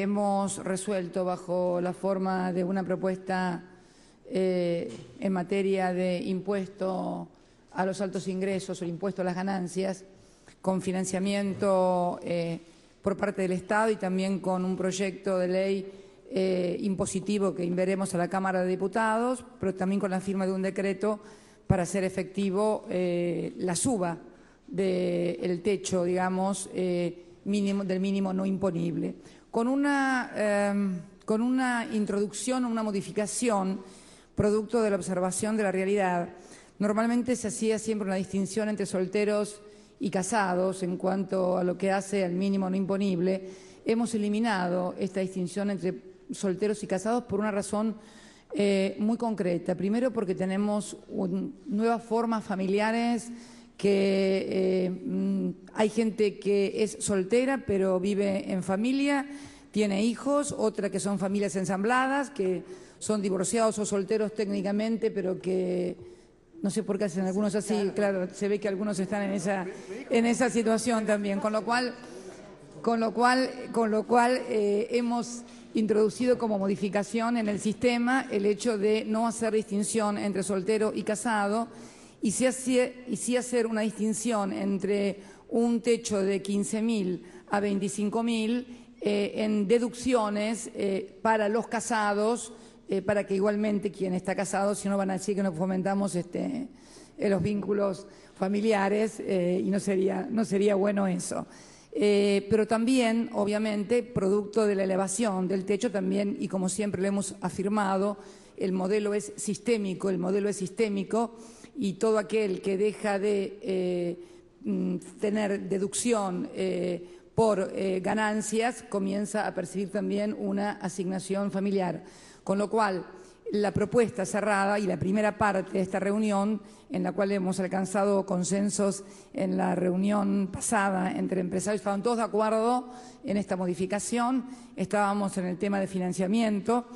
Hemos resuelto bajo la forma de una propuesta eh, en materia de impuesto a los altos ingresos o impuesto a las ganancias, con financiamiento eh, por parte del Estado y también con un proyecto de ley eh, impositivo que enviaremos a la Cámara de Diputados, pero también con la firma de un decreto para hacer efectivo la suba del techo, digamos, del mínimo no imponible con una, em, con una introducción o una modificación producto de la observación de la realidad. Normalmente se hacía siempre una distinción entre solteros y casados en cuanto a lo que hace al mínimo no imponible. Hemos eliminado esta distinción entre solteros y casados por una razón eh, muy concreta. Primero porque tenemos nuevas formas familiares que eh, mm, hay gente que es soltera pero vive en familia, tiene hijos, otra que son familias ensambladas, que son divorciados o solteros técnicamente, pero que no sé por qué hacen algunos así, claro, se ve que algunos están en esa, en esa situación también, con lo cual, con lo cual, con lo cual eh, hemos introducido como modificación en el sistema el hecho de no hacer distinción entre soltero y casado y sí, hacer una distinción entre un techo de 15.000 a 25.000 eh, en deducciones eh, para los casados, eh, para que igualmente quien está casado, si no van a decir que no fomentamos este, los vínculos familiares y no sería, no sería bueno eso. pero también, obviamente, producto de la elevación del techo también, y como siempre lo hemos afirmado, el modelo es sistémico, el modelo es sistémico y todo aquel que deja de eh, mm, tener deducción eh, por eh, ganancias comienza a percibir también una asignación familiar. Con lo cual, la propuesta cerrada y la primera parte de esta reunión, en la cual hemos alcanzado consensos en la reunión pasada entre empresarios, estaban todos de acuerdo en esta modificación, estábamos en el tema de financiamiento,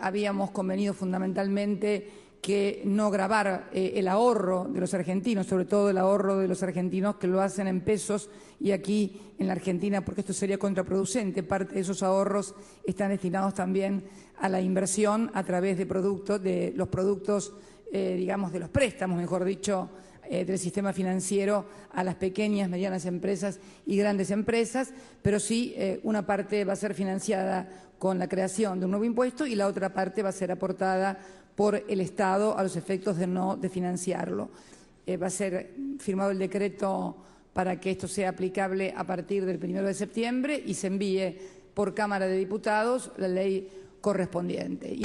habíamos convenido fundamentalmente que no grabar eh, el ahorro de los argentinos, sobre todo el ahorro de los argentinos que lo hacen en pesos y aquí en la Argentina, porque esto sería contraproducente. Parte de esos ahorros están destinados también a la inversión a través de productos, de los productos, eh, digamos, de los préstamos, mejor dicho, eh, del sistema financiero a las pequeñas, medianas empresas y grandes empresas, pero sí una parte va a ser financiada con la creación de un nuevo impuesto y la otra parte va a ser aportada por el Estado a los efectos de no de financiarlo. Eh, va a ser firmado el decreto para que esto sea aplicable a partir del primero de septiembre y se envíe por Cámara de Diputados la ley correspondiente.